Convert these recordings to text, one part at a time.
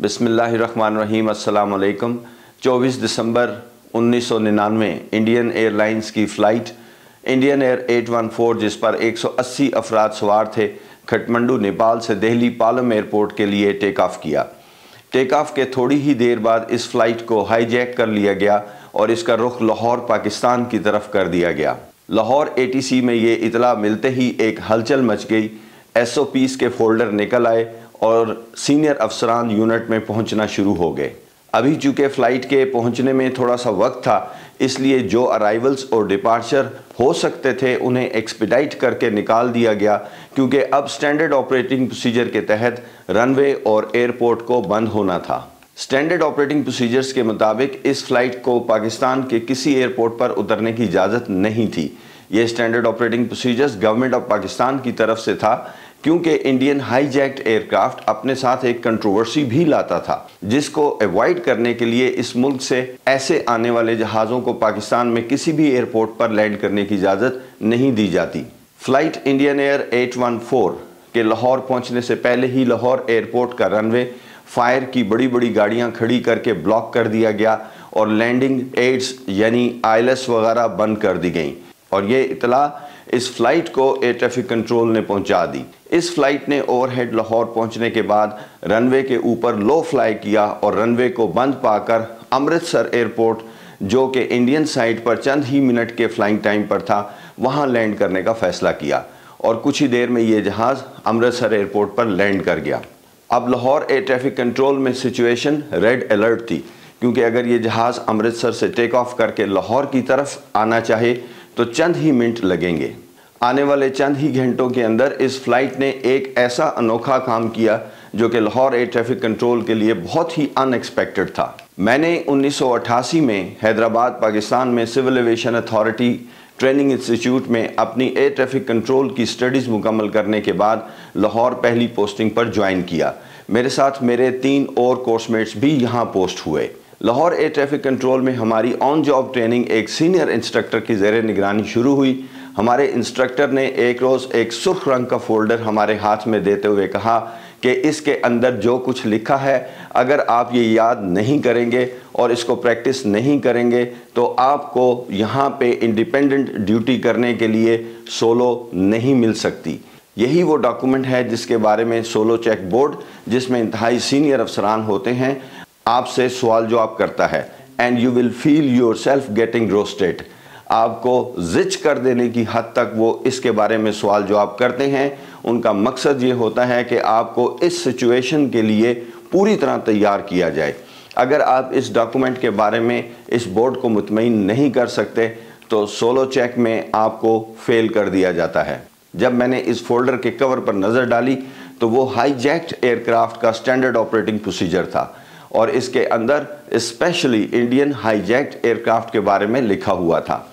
बिसमीम अल्लाम चौबीस दिसंबर 1999 इंडियन एयरलाइंस की फ़्लाइट, इंडियन एयर 814 जिस पर 180 अफराद सवार थे, खटमंडू, नेपाल से दिल्ली पालम एयरपोर्ट के लिए टेक ऑफ़ किया। टेक ऑफ़ के थोड़ी ही देर बाद इस फ़्लाइट को हाईजैक कर लिया गया और इसका रुख लाहौर, पाकिस्तान की तरफ़ कर दिया गया। लाहौर एटीसी में ये इतला मिलते ही एक हलचल मच गई। एस ओ पीस के फोल्डर निकल आए और सीनियर अफसरान यूनिट में पहुँचना शुरू हो गए। अभी चूँकि फ़्लाइट के पहुँचने में थोड़ा सा वक्त था, इसलिए जो अराइवल्स और डिपार्चर हो सकते थे, उन्हें एक्सपिडाइट करके निकाल दिया गया, क्योंकि अब स्टैंडर्ड ऑपरेटिंग प्रोसीजर के तहत रनवे और एयरपोर्ट को बंद होना था। स्टैंडर्ड ऑपरेटिंग प्रोसीजर्स के मुताबिक इस फ़्लाइट को पाकिस्तान के किसी एयरपोर्ट पर उतरने की इजाज़त नहीं थी। ये standard operating procedures government of Pakistan की तरफ़ से था क्योंकि इंडियन हाईजैक्ट एयरक्राफ्ट अपने साथ एक कंट्रोवर्सी भी लाता था, जिसको अवॉइड करने के लिए इस मुल्क से ऐसे आने वाले जहाज़ों को पाकिस्तान में किसी भी एयरपोर्ट पर लैंड करने की इजाज़त नहीं दी जाती। फ़्लाइट इंडियन एयर 814 के लाहौर पहुँचने से पहले ही लाहौर एयरपोर्ट का रनवे फायर की बड़ी बड़ी गाड़ियाँ खड़ी करके ब्लॉक कर दिया गया और लैंडिंग एड्स यानी आईएलएस वगैरह बंद कर दी गई। और ये इतला इस फ़्लाइट को एयर ट्रैफ़िक कंट्रोल ने पहुँचा दी। इस फ़्लाइट ने ओवरहेड लाहौर पहुँचने के बाद रनवे के ऊपर लो फ्लाई किया और रनवे को बंद पाकर अमृतसर एयरपोर्ट, जो कि इंडियन साइड पर चंद ही मिनट के फ्लाइंग टाइम पर था, वहाँ लैंड करने का फैसला किया और कुछ ही देर में ये जहाज़ अमृतसर एयरपोर्ट पर लैंड कर गया। अब लाहौर एयर ट्रैफ़िक कंट्रोल में सिचुएशन रेड अलर्ट थी, क्योंकि अगर ये जहाज़ अमृतसर से टेक ऑफ़ करके लाहौर की तरफ़ आना चाहे तो चंद ही मिनट लगेंगे। आने वाले चंद ही घंटों के अंदर इस फ़्लाइट ने एक ऐसा अनोखा काम किया जो कि लाहौर एयर ट्रैफ़िक कंट्रोल के लिए बहुत ही अनएक्सपेक्टेड था। मैंने 1988 में हैदराबाद, पाकिस्तान में civil aviation authority training institute में अपनी एयर ट्रैफ़िक कंट्रोल की स्टडीज़ मुकम्मल करने के बाद लाहौर पहली पोस्टिंग पर ज्वाइन किया। मेरे साथ मेरे तीन और कोर्समेट्स भी यहाँ पोस्ट हुए। लाहौर एयर ट्रैफ़िक कंट्रोल में हमारी ऑन जॉब ट्रेनिंग एक सीनियर इंस्ट्रक्टर की जेर निगरानी शुरू हुई। हमारे इंस्ट्रक्टर ने एक रोज़ एक सुर्ख रंग का फोल्डर हमारे हाथ में देते हुए कहा कि इसके अंदर जो कुछ लिखा है, अगर आप ये याद नहीं करेंगे और इसको प्रैक्टिस नहीं करेंगे तो आपको यहाँ पे इंडिपेंडेंट ड्यूटी करने के लिए सोलो नहीं मिल सकती। यही वो डॉक्यूमेंट है जिसके बारे में सोलो चेक बोर्ड, जिसमें इंतहाई सीनियर अफसरान होते हैं आपसे सवाल जवाब करता है and you will feel yourself getting roasted आपको जिच कर देने की हद तक वो इसके बारे में सवाल जवाब करते हैं। उनका मकसद ये होता है कि आपको इस सिचुएशन के लिए पूरी तरह तैयार किया जाए। अगर आप इस डॉक्यूमेंट के बारे में इस बोर्ड को मुतमिन नहीं कर सकते तो सोलो चेक में आपको फेल कर दिया जाता है। जब मैंने इस फोल्डर के कवर पर नज़र डाली तो वो हाईजैक्ट एयरक्राफ्ट का स्टैंडर्ड ऑपरेटिंग प्रोसीजर था। और इसके अंदर स्पेशली इंडियन हाईजैक्ट एयरक्राफ्ट के बारे में लिखा हुआ था।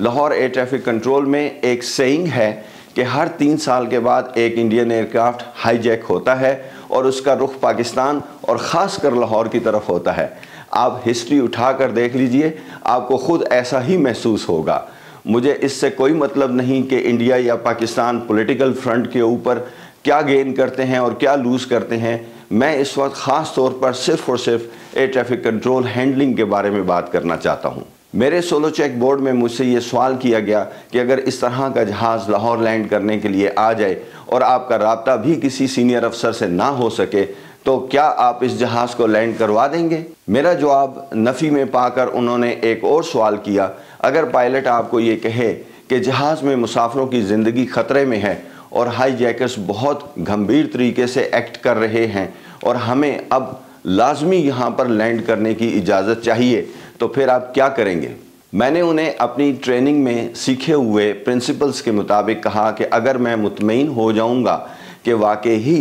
लाहौर एयर ट्रैफ़िक कंट्रोल में एक सेइंग है कि हर तीन साल के बाद एक इंडियन एयरक्राफ्ट हाईजैक होता है और उसका रुख पाकिस्तान और ख़ास कर लाहौर की तरफ़ होता है। आप हिस्ट्री उठा कर देख लीजिए, आपको ख़ुद ऐसा ही महसूस होगा। मुझे इससे कोई मतलब नहीं कि इंडिया या पाकिस्तान पॉलिटिकल फ्रंट के ऊपर क्या गेन करते हैं और क्या लूज़ करते हैं। मैं इस वक्त ख़ास तौर पर सिर्फ़ और सिर्फ़ एयर ट्रैफ़िक कंट्रोल हैंडलिंग के बारे में बात करना चाहता हूँ। मेरे सोलो चेक बोर्ड में मुझसे ये सवाल किया गया कि अगर इस तरह का जहाज़ लाहौर लैंड करने के लिए आ जाए और आपका रबता भी किसी सीनियर अफसर से ना हो सके तो क्या आप इस जहाज़ को लैंड करवा देंगे? मेरा जवाब नफ़ी में पाकर उन्होंने एक और सवाल किया। अगर पायलट आपको ये कहे कि जहाज़ में मुसाफरों की ज़िंदगी ख़तरे में है और हाई जैकर्स बहुत गंभीर तरीके से एक्ट कर रहे हैं और हमें अब लाजमी यहाँ पर लैंड करने की इजाज़त चाहिए। तो फिर आप क्या करेंगे? मैंने उन्हें अपनी ट्रेनिंग में सीखे हुए प्रिंसिपल्स के मुताबिक कहा कि अगर मैं मुतमिन हो जाऊँगा कि वाकई ही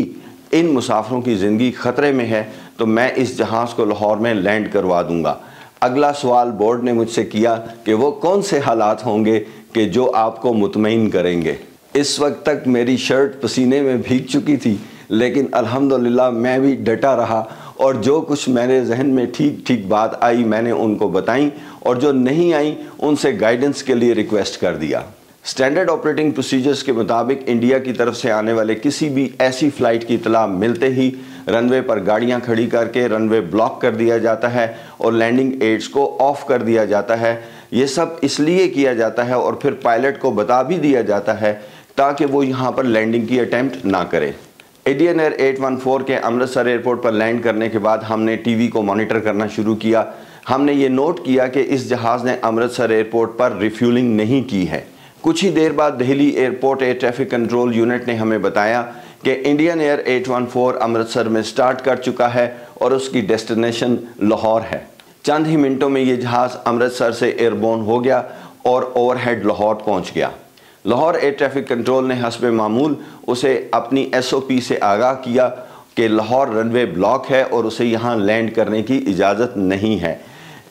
इन मुसाफरों की ज़िंदगी ख़तरे में है तो मैं इस जहाज़ को लाहौर में लैंड करवा दूँगा। अगला सवाल बोर्ड ने मुझसे किया कि वो कौन से हालात होंगे कि जो आपको मुतमिन करेंगे। इस वक्त तक मेरी शर्ट पसीने में भीग चुकी थी, लेकिन अल्हम्दुलिल्लाह मैं भी डटा रहा और जो कुछ मेरे जहन में ठीक ठीक बात आई मैंने उनको बताई और जो नहीं आई, उनसे गाइडेंस के लिए रिक्वेस्ट कर दिया। स्टैंडर्ड ऑपरेटिंग प्रोसीजर्स के मुताबिक इंडिया की तरफ़ से आने वाले किसी भी ऐसी फ़्लाइट की इतला मिलते ही रनवे पर गाड़ियाँ खड़ी करके रनवे ब्लॉक कर दिया जाता है और लैंडिंग एड्स को ऑफ़ कर दिया जाता है। ये सब इसलिए किया जाता है और फिर पायलट को बता भी दिया जाता है ताकि वो यहाँ पर लैंडिंग की अटैम्प्ट ना करे। इंडियन एयर 814 के अमृतसर एयरपोर्ट पर लैंड करने के बाद हमने टीवी को मॉनिटर करना शुरू किया। हमने ये नोट किया कि इस जहाज़ ने अमृतसर एयरपोर्ट पर रिफ्यूलिंग नहीं की है। कुछ ही देर बाद Delhi airport air traffic control unit ने हमें बताया कि इंडियन एयर 814 अमृतसर में स्टार्ट कर चुका है और उसकी डेस्टिनेशन लाहौर है। चंद ही मिनटों में ये जहाज़ अमृतसर से एयरबोन हो गया और ओवरहेड लाहौर पहुँच गया। लाहौर एयर ट्रैफ़िक कंट्रोल ने हसब मामूल उसे अपनी एसओपी से आगाह किया कि लाहौर रनवे ब्लॉक है और उसे यहाँ लैंड करने की इजाज़त नहीं है।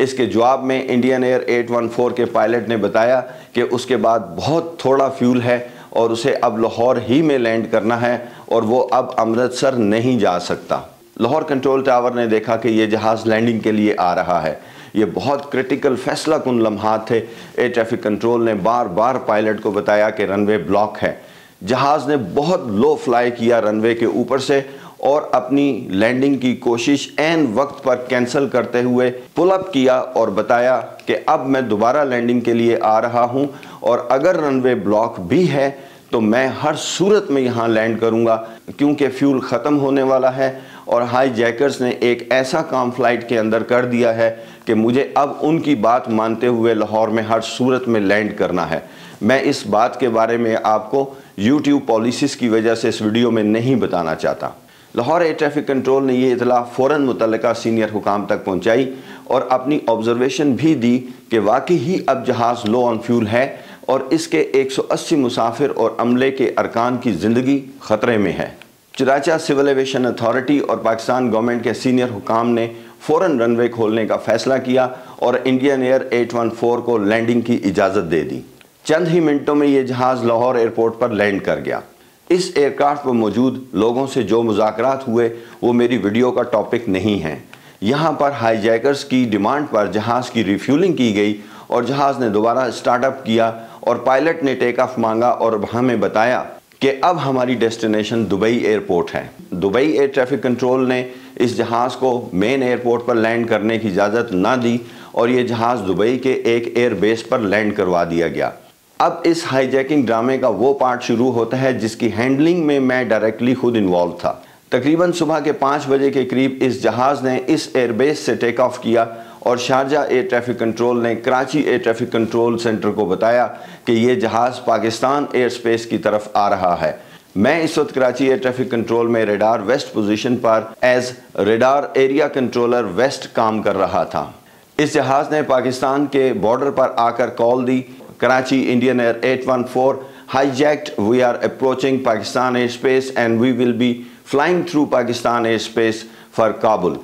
इसके जवाब में इंडियन एयर 814 के पायलट ने बताया कि उसके बाद बहुत थोड़ा फ्यूल है और उसे अब लाहौर ही में लैंड करना है और वो अब अमृतसर नहीं जा सकता। लाहौर कंट्रोल टावर ने देखा कि ये जहाज़ लैंडिंग के लिए आ रहा है। ये बहुत क्रिटिकल फैसला कन लम्हात थे एयर ट्रैफ़िक कंट्रोल ने बार बार पायलट को बताया कि रनवे ब्लॉक है। जहाज़ ने बहुत लो फ्लाई किया रनवे के ऊपर से और अपनी लैंडिंग की कोशिश एन वक्त पर कैंसिल करते हुए पुल अप किया और बताया कि अब मैं दोबारा लैंडिंग के लिए आ रहा हूँ और अगर रनवे ब्लॉक भी है तो मैं हर सूरत में यहाँ लैंड करूँगा, क्योंकि फ्यूल ख़त्म होने वाला है। और हाई जैकर्स ने एक ऐसा काम फ़्लाइट के अंदर कर दिया है कि मुझे अब उनकी बात मानते हुए लाहौर में हर सूरत में लैंड करना है। मैं इस बात के बारे में आपको यूट्यूब पॉलिसीज़ की वजह से इस वीडियो में नहीं बताना चाहता। लाहौर एयर ट्रैफ़िक कंट्रोल ने यह इतला फ़ौर मुतल सीनियर हुकाम तक पहुँचाई और अपनी ऑब्जर्वेशन भी दी कि वाकई ही अब जहाज़ लो ऑन फ्यूल है और इसके 180 मुसाफिर और अमले के अरकान की ज़िंदगी ख़तरे में है। चराचा सिविल एविएशन अथॉरिटी और पाकिस्तान गवर्नमेंट के सीनियर हुकाम ने फ़ौर रनवे खोलने का फैसला किया और इंडियन एयर 814 को लैंडिंग की इजाज़त दे दी। चंद ही मिनटों में ये जहाज़ लाहौर एयरपोर्ट पर लैंड कर गया। इस एयरक्राफ्ट पर मौजूद लोगों से जो मुजाकर हुए, वो मेरी वीडियो का टॉपिक नहीं है। यहाँ पर हाईजैकर्स की डिमांड पर जहाज़ की रिफ्यूलिंग की गई और जहाज़ ने दोबारा स्टार्टअप किया और पायलट ने टेक ऑफ़ मांगा और हमें बताया कि अब हमारी डेस्टिनेशन दुबई एयरपोर्ट है। दुबई एयर ट्रैफ़िक कंट्रोल ने इस जहाज़ को मेन एयरपोर्ट पर लैंड करने की इजाज़त ना दी और ये जहाज़ दुबई के एक एयर बेस पर लैंड करवा दिया गया। अब इस हाईजैकिंग ड्रामे का वो पार्ट शुरू होता है जिसकी हैंडलिंग में मैं डायरेक्टली खुद इन्वॉल्व था। तकरीबन सुबह के पाँच बजे के करीब इस जहाज़ ने इस एयरबेस से टेक ऑफ़ किया और शारजा एयर ट्रैफ़िक कंट्रोल ने Karachi air traffic control centre को बताया कि ये जहाज़ पाकिस्तान एयर स्पेस की तरफ़ आ रहा है। मैं इस वक्त कराची एयर ट्रैफ़िक कंट्रोल में रेडार वेस्ट पोजीशन पर as radar area controller west काम कर रहा था। इस जहाज़ ने पाकिस्तान के बॉर्डर पर आकर call the. Karachi Indian Air 814 hijacked we are approaching Pakistan airspace and we will be flying through Pakistan airspace for Kabul.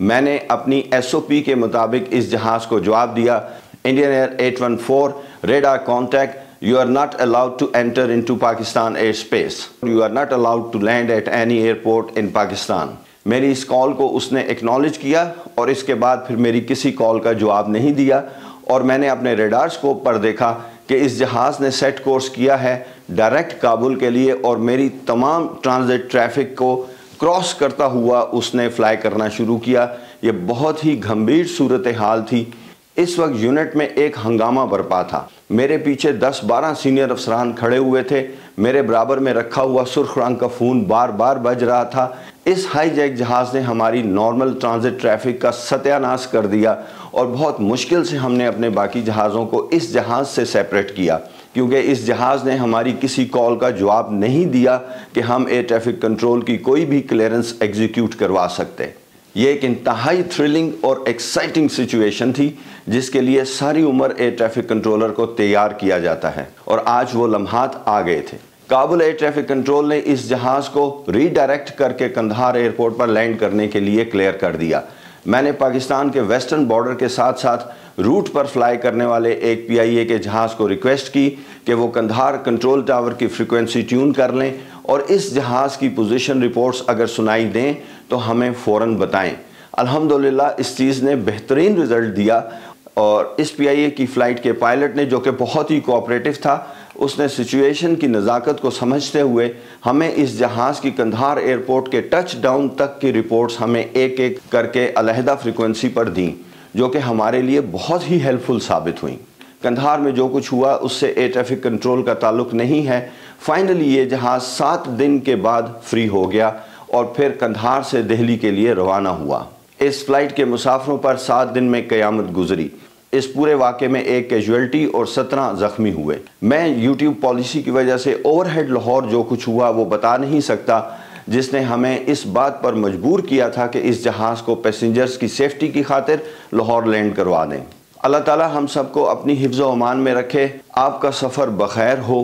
मैंने एस एसओपी के मुताबिक इस जहाज़ को जवाब दिया। Indian Air 814 radar contact you are not allowed to enter into Pakistan air space you are not allowed to land at any airport in Pakistan मेरी इस कॉल को उसने एक्नॉलेज किया और इसके बाद फिर मेरी किसी कॉल का जवाब नहीं दिया और मैंने अपने रेडार स्कोप पर देखा कि इस जहाज़ ने सेट कोर्स किया है डायरेक्ट काबुल के लिए और मेरी तमाम ट्रांजिट ट्रैफ़िक को क्रॉस करता हुआ उसने फ्लाई करना शुरू किया। ये बहुत ही गंभीर सूरत हाल थी। इस वक्त यूनिट में एक हंगामा बरपा था। मेरे पीछे 10-12 सीनियर अफसरान खड़े हुए थे। मेरे बराबर में रखा हुआ सुर्ख रंग का फ़ोन बार बार बज रहा था। इस हाईजैक जहाज़ ने हमारी नॉर्मल ट्रांजिट ट्रैफ़िक का सत्यानाश कर दिया और बहुत मुश्किल से हमने अपने बाकी जहाज़ों को इस जहाज़ से सेपरेट किया। क्योंकि इस जहाज़ ने हमारी किसी कॉल का जवाब नहीं दिया कि हम एयर ट्रैफ़िक कंट्रोल की कोई भी क्लियरेंस एग्जीक्यूट करवा सकते। ये एक इंतहाई थ्रिलिंग और एक्साइटिंग सिचुएशन थी, जिसके लिए सारी उम्र एयर ट्रैफ़िक कंट्रोलर को तैयार किया जाता है, और आज वो लम्हात आ गए थे। काबुल एयर ट्रैफ़िक कंट्रोल ने इस जहाज़ को रीडायरेक्ट करके कंधार एयरपोर्ट पर लैंड करने के लिए क्लियर कर दिया। मैंने पाकिस्तान के वेस्टर्न बॉर्डर के साथ साथ रूट पर फ्लाई करने वाले एक पीआईए के जहाज़ को रिक्वेस्ट की कि वो कंधार कंट्रोल टावर की फ्रिक्वेंसी ट्यून कर लें और इस जहाज़ की पोजीशन रिपोर्ट्स अगर सुनाई दें तो हमें फ़ौर बताएँ। अल्हम्दुलिल्लाह, इस चीज़ ने बेहतरीन रिज़ल्ट दिया और इस पीआईए की फ़्लाइट के पायलट ने, जो कि बहुत ही कोऑपरेटिव था उसने सिचुएशन की नज़ाकत को समझते हुए हमें इस जहाज़ की कंधार एयरपोर्ट के टच डाउन तक की रिपोर्ट्स हमें एक एक करके अलहदा फ्रिक्वेंसी पर दी, जो कि हमारे लिए बहुत ही हेल्पफुल साबित हुई। कंधार में जो कुछ हुआ, उससे एयर ट्रैफ़िक कंट्रोल का ताल्लुक नहीं है। फाइनली ये जहाज़ सात दिन के बाद फ्री हो गया और फिर कंधार से दिल्ली के लिए रवाना हुआ। इस फ़्लाइट के मुसाफरों पर सात दिन में क़यामत गुजरी। इस पूरे वाक़े में एक कैजुअल्टी और सत्रह ज़ख्मी हुए। मैं यूट्यूब पॉलिसी की वजह से ओवरहेड लाहौर जो कुछ हुआ वो बता नहीं सकता, जिसने हमें इस बात पर मजबूर किया था कि इस जहाज़ को पैसेंजर्स की सेफ्टी की खातिर लाहौर लैंड करवा दें। अल्लाह ताला हम सबको अपनी हिफ्ज़ अमान में रखे, आपका सफ़र बखैर हो।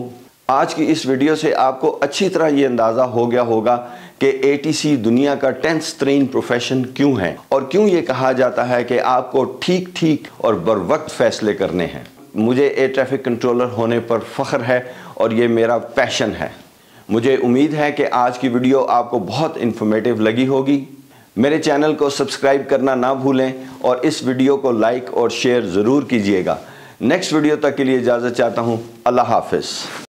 आज की इस वीडियो से आपको अच्छी तरह ये अंदाज़ा हो गया होगा कि एटीसी दुनिया का टेंथ तरीन प्रोफेशन क्यों है? और क्यों ये कहा जाता है कि आपको ठीक ठीक और बर वक्त फैसले करने हैं? मुझे एयर ट्रैफ़िक कंट्रोलर होने पर फ़ख्र है और ये मेरा पैशन है। मुझे उम्मीद है कि आज की वीडियो आपको बहुत इन्फॉर्मेटिव लगी होगी। मेरे चैनल को सब्सक्राइब करना ना भूलें और इस वीडियो को लाइक और शेयर ज़रूर कीजिएगा। नेक्स्ट वीडियो तक के लिए इजाज़त चाहता हूँ। अल्लाह हाफिज़।